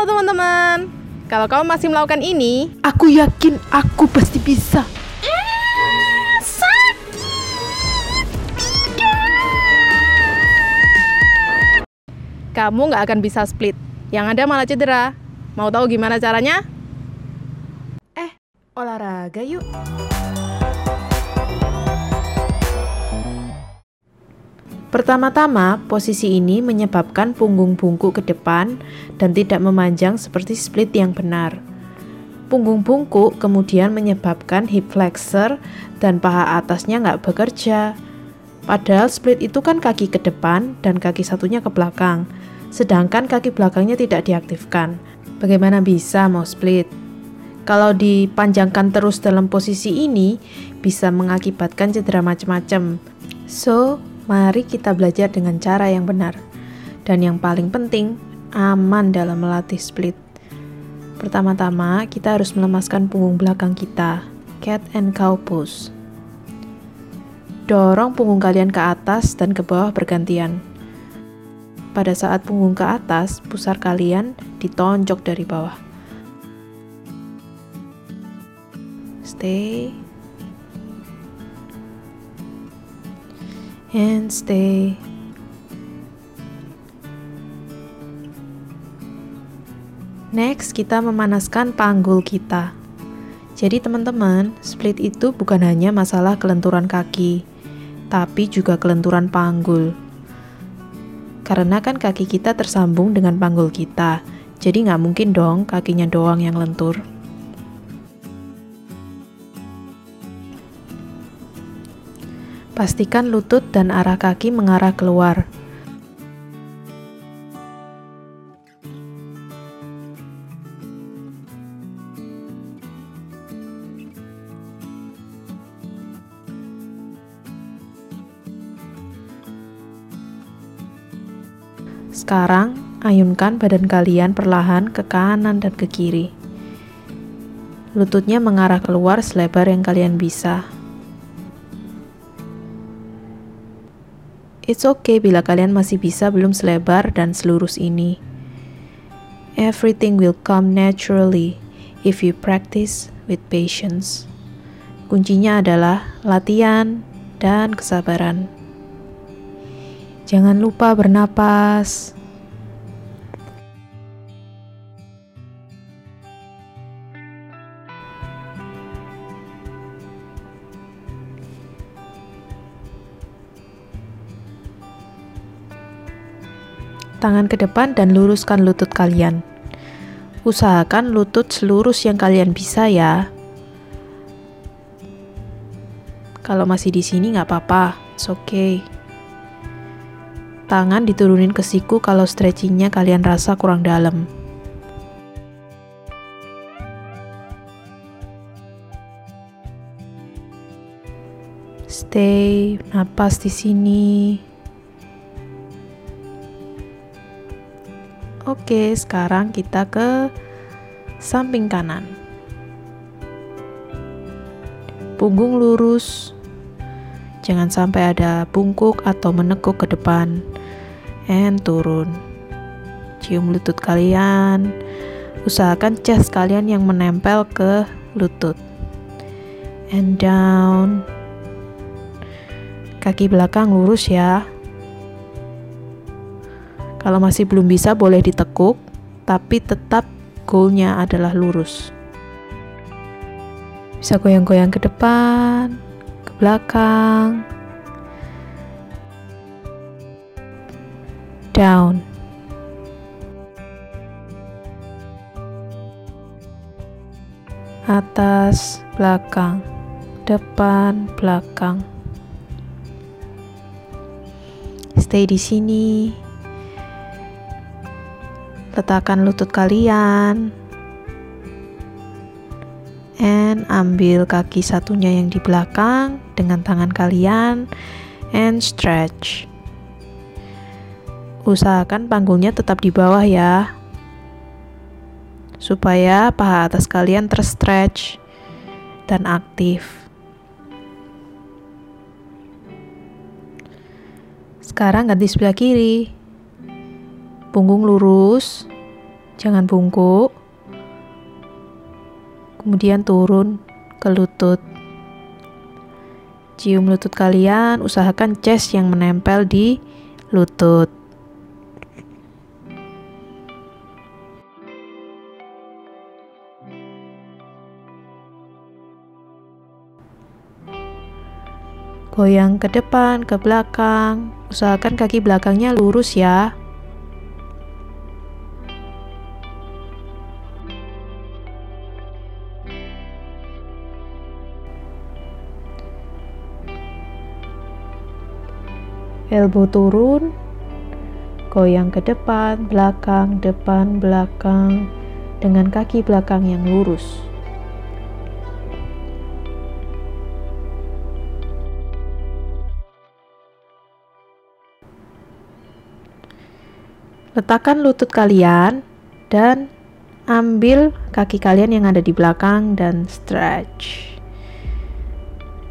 Halo teman-teman. Kalau kamu masih melakukan ini, Aku yakin aku pasti bisa. kamu nggak akan bisa split. Yang ada malah cedera. Mau tahu gimana caranya? Eh, olahraga yuk. Pertama-tama, posisi ini menyebabkan punggung bungkuk ke depan dan tidak memanjang seperti split yang benar. Punggung bungkuk kemudian menyebabkan hip flexor dan paha atasnya nggak bekerja. Padahal split itu kan kaki ke depan dan kaki satunya ke belakang, sedangkan kaki belakangnya tidak diaktifkan. Bagaimana bisa mau split? Kalau dipanjangkan terus dalam posisi ini, bisa mengakibatkan cedera macam-macam. So, mari kita belajar dengan cara yang benar. Dan yang paling penting, aman dalam melatih split. Pertama-tama, kita harus melemaskan punggung belakang kita, cat and cow pose. Dorong punggung kalian ke atas dan ke bawah bergantian. Pada saat punggung ke atas, pusar kalian ditonjok dari bawah. Stay. And stay. Next, kita memanaskan panggul kita. Jadi teman-teman, split itu bukan hanya masalah kelenturan kaki, tapi juga kelenturan panggul. Karena kan kaki kita tersambung dengan panggul kita, jadi nggak mungkin dong kakinya doang yang lentur. Pastikan lutut dan arah kaki mengarah keluar. Sekarang, ayunkan badan kalian perlahan ke kanan dan ke kiri. Lututnya mengarah keluar selebar yang kalian bisa. It's okay bila kalian masih bisa belum selebar dan selurus ini. Everything will come naturally if you practice with patience. Kuncinya adalah latihan dan kesabaran. Jangan lupa bernapas. Tangan ke depan dan luruskan lutut kalian. Usahakan lutut selurus yang kalian bisa ya. Kalau masih di sini nggak apa-apa, it's okay. Tangan diturunin ke siku kalau stretchingnya kalian rasa kurang dalam. Stay, napas di sini. Oke, sekarang kita ke samping kanan. Punggung lurus. Jangan sampai ada bungkuk atau menekuk ke depan. And turun. Cium lutut kalian. Usahakan chest kalian yang menempel ke lutut. And down. Kaki belakang lurus ya. Kalau masih belum bisa boleh ditekuk, tapi tetap goalnya adalah lurus. Bisa goyang-goyang ke depan, ke belakang, down. Atas, belakang, depan, belakang. Stay di sini. Letakkan lutut kalian. And ambil kaki satunya yang di belakang dengan tangan kalian and stretch. Usahakan panggungnya tetap di bawah ya. Supaya paha atas kalian terstretch dan aktif. Sekarang ganti sebelah kiri. Punggung lurus, Jangan bungkuk. Kemudian turun ke lutut. Cium lutut kalian, usahakan chest yang menempel di lutut. Goyang ke depan, ke belakang. Usahakan kaki belakangnya lurus ya. Elbow turun, goyang ke depan, belakang, depan, belakang, dengan kaki belakang yang lurus. Letakkan lutut kalian dan ambil kaki kalian yang ada di belakang dan stretch.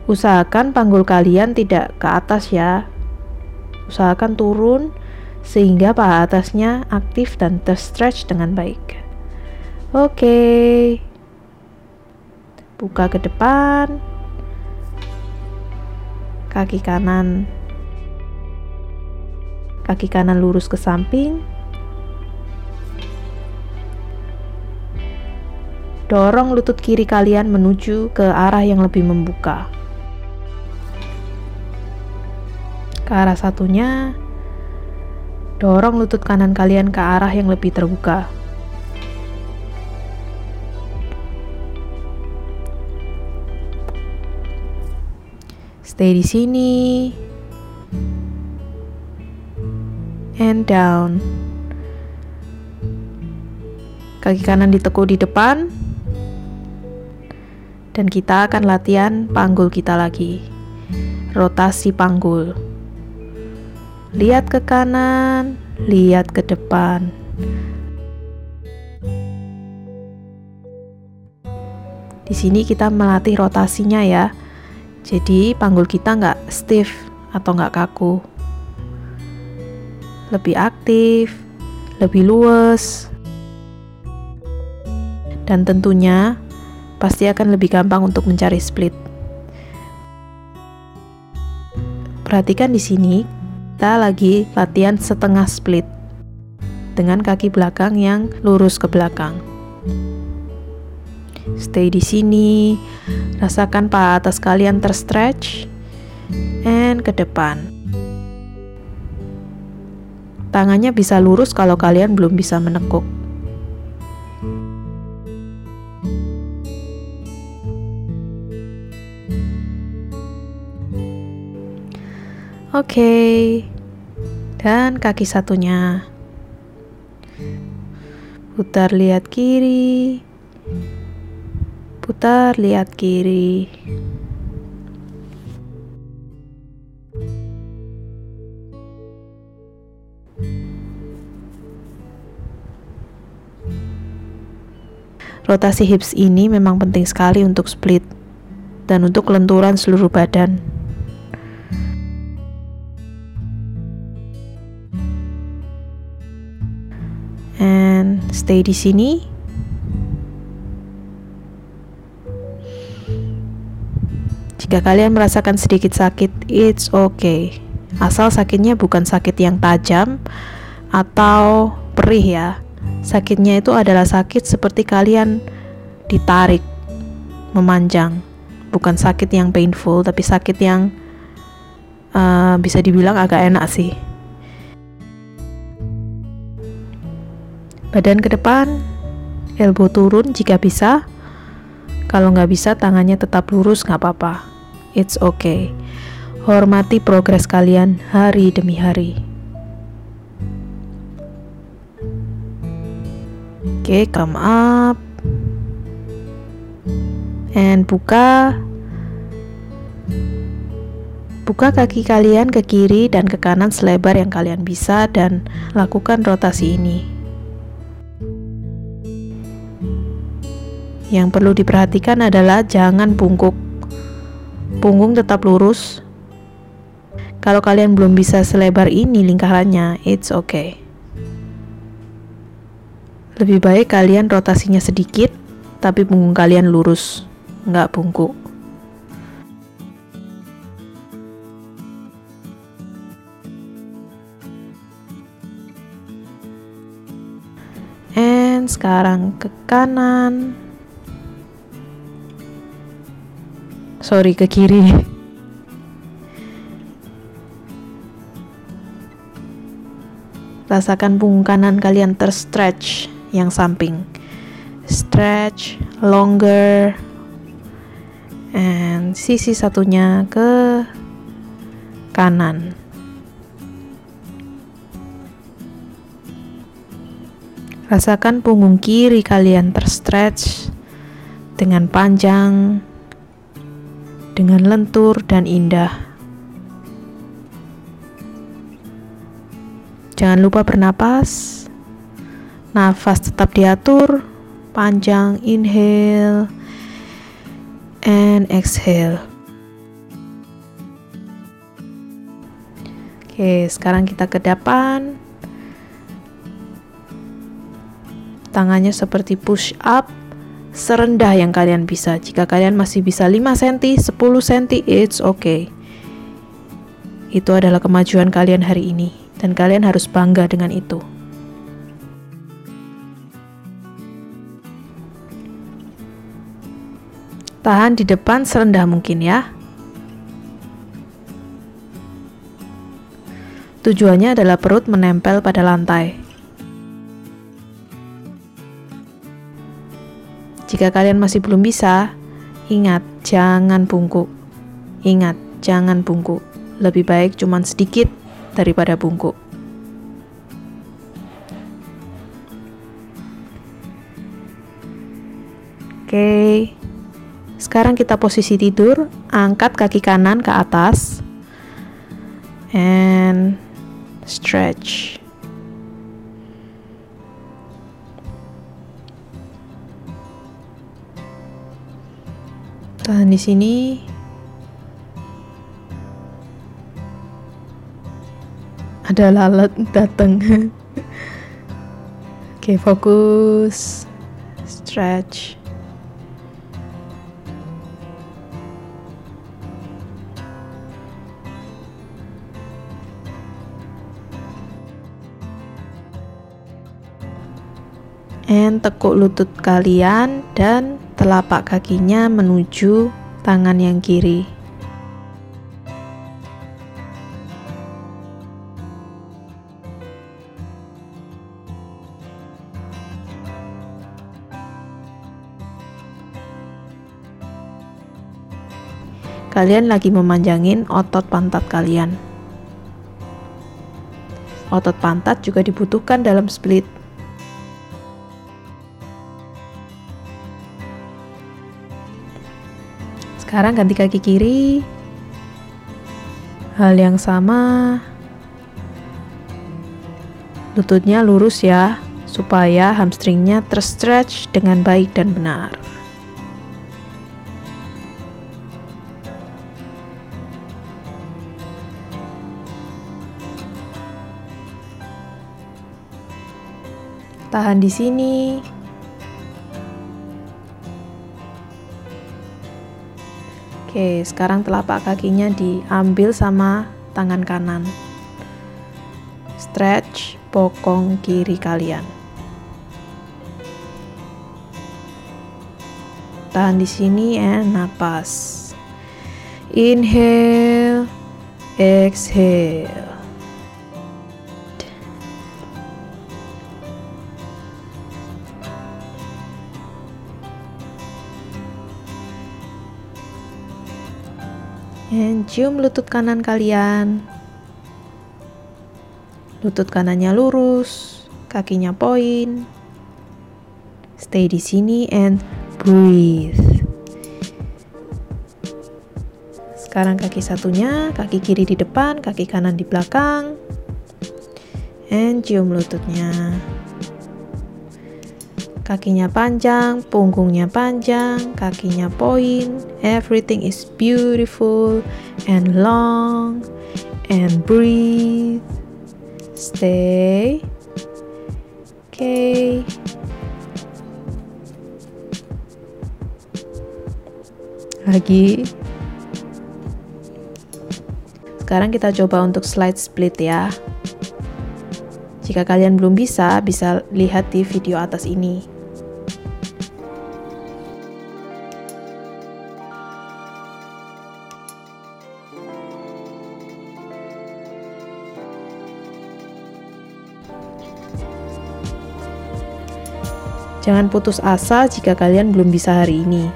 Usahakan panggul kalian tidak ke atas ya, Usahakan turun sehingga paha atasnya aktif dan terstretch dengan baik. Oke. Buka ke depan. Kaki kanan kaki kanan lurus ke samping. Dorong lutut kiri kalian menuju ke arah yang lebih membuka. Ke arah satunya, dorong lutut kanan kalian ke arah yang lebih terbuka. Stay di sini. And down. Kaki kanan ditekuk di depan. Dan kita akan latihan panggul kita lagi. Rotasi panggul. Lihat ke kanan, lihat ke depan. Di sini kita melatih rotasinya ya. Jadi panggul kita nggak stiff atau nggak kaku. Lebih aktif, lebih luas. Dan tentunya pasti akan lebih gampang untuk mencari split. Perhatikan di sini kita lagi latihan setengah split dengan kaki belakang yang lurus ke belakang. Stay di sini, rasakan paha atas kalian terstretch, and ke depan. Tangannya bisa lurus kalau kalian belum bisa menekuk. Oke. Dan kaki satunya. Putar lihat kiri. Putar lihat kiri. Rotasi hips ini memang penting sekali untuk split dan untuk kelenturan seluruh badan. Stay di sini. Jika kalian merasakan sedikit sakit, it's okay. Asal sakitnya bukan sakit yang tajam atau perih ya. Sakitnya itu adalah sakit seperti kalian ditarik, memanjang. Bukan sakit yang painful, tapi sakit yang uh, bisa dibilang agak enak sih. Badan ke depan, elbow turun jika bisa. Kalau nggak bisa, tangannya tetap lurus nggak apa-apa. It's okay. Hormati progres kalian hari demi hari. Oke, okay, come up. And buka. Buka kaki kalian ke kiri dan ke kanan selebar yang kalian bisa dan lakukan rotasi ini. Yang perlu diperhatikan adalah jangan bungkuk. Punggung tetap lurus. Kalau kalian belum bisa selebar ini lingkarannya, it's okay. Lebih baik kalian rotasinya sedikit, tapi punggung kalian lurus, nggak bungkuk. And sekarang ke kanan. Sorry, ke kiri. Rasakan punggung kanan kalian terstretch yang samping. Stretch longer. And sisi satunya ke kanan. Rasakan punggung kiri kalian terstretch dengan panjang, dengan lentur dan indah. Jangan lupa bernapas. Nafas tetap diatur. Panjang inhale and exhale. Oke, sekarang kita ke depan. Tangannya seperti push up serendah yang kalian bisa. Jika kalian masih bisa 5 cm, 10 cm, it's okay. Itu adalah kemajuan kalian hari ini dan kalian harus bangga dengan itu. Tahan di depan serendah mungkin ya. Tujuannya adalah perut menempel pada lantai. Jika kalian masih belum bisa, ingat jangan bungkuk. Ingat, jangan bungkuk. Lebih baik cuman sedikit daripada bungkuk. Oke. Sekarang kita posisi tidur, angkat kaki kanan ke atas. And stretch. Tahan di sini. ada lalat datang oke fokus. Stretch. And tekuk lutut kalian dan telapak kakinya menuju tangan yang kiri. kalian lagi memanjangin otot pantat kalian. Otot pantat juga dibutuhkan dalam split. Sekarang ganti kaki kiri. Hal yang sama. Lututnya lurus ya, supaya hamstringnya terstretch dengan baik dan benar. Tahan di sini. Oke, sekarang telapak kakinya diambil sama tangan kanan. Stretch bokong kiri kalian. Tahan di sini and napas. Inhale, exhale. Cium lutut kanan kalian. Lutut kanannya lurus, kakinya poin. Stay di sini and breathe. Sekarang kaki satunya, kaki kiri di depan, kaki kanan di belakang. And cium lututnya kakinya panjang, punggungnya panjang, kakinya poin. Everything is beautiful and long and breathe. Stay. Okay. Lagi. Sekarang kita coba untuk slide split ya. Jika kalian belum bisa, bisa lihat di video atas ini. Putus asa jika kalian belum bisa hari ini,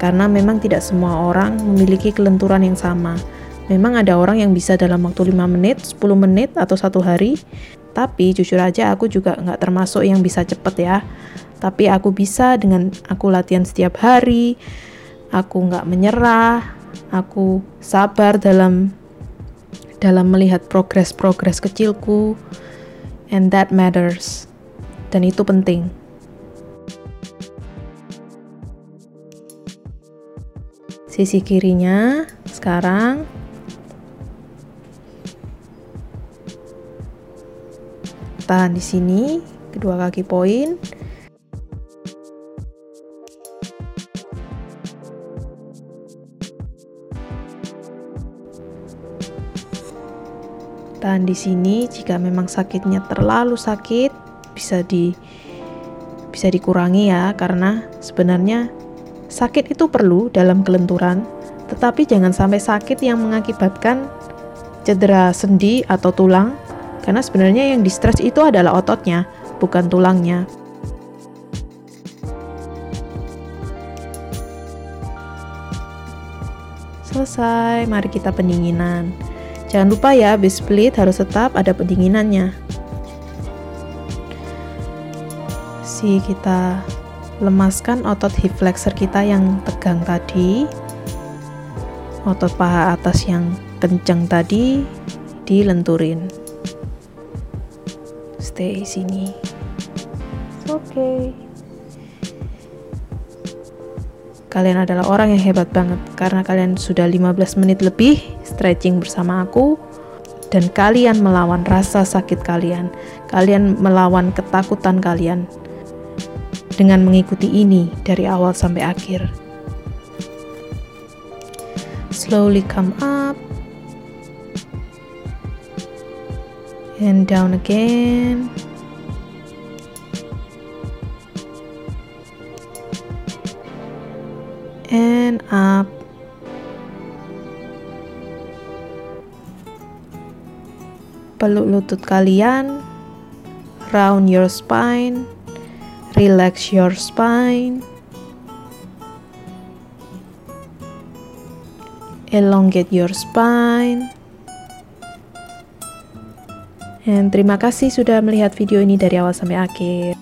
karena memang tidak semua orang memiliki kelenturan yang sama. Memang ada orang yang bisa dalam waktu 5 menit, 10 menit, atau satu hari, tapi jujur aja aku juga nggak termasuk yang bisa cepet ya. Tapi aku bisa dengan aku latihan setiap hari, aku nggak menyerah, aku sabar dalam dalam melihat progres-progres kecilku, and that matters. Dan itu penting. Sisi kirinya sekarang. Tahan di sini kedua kaki poin. Tahan di sini jika memang sakitnya terlalu sakit bisa di bisa dikurangi ya karena sebenarnya sakit itu perlu dalam kelenturan tetapi jangan sampai sakit yang mengakibatkan cedera sendi atau tulang karena sebenarnya yang di stres itu adalah ototnya, bukan tulangnya. Selesai, mari kita pendinginan. Jangan lupa ya, habis split harus tetap ada pendinginannya. Si kita lemaskan otot hip flexor kita yang tegang tadi. Otot paha atas yang kencang tadi dilenturin stay sini. It's okay. Kalian adalah orang yang hebat banget karena kalian sudah 15 menit lebih stretching bersama aku dan kalian melawan rasa sakit kalian. Kalian melawan ketakutan kalian dengan mengikuti ini dari awal sampai akhir. Slowly come up. and down again. And up. Peluk lutut kalian. Round your spine. Relax your spine. Elongate your spine. Dan terima kasih sudah melihat video ini dari awal sampai akhir.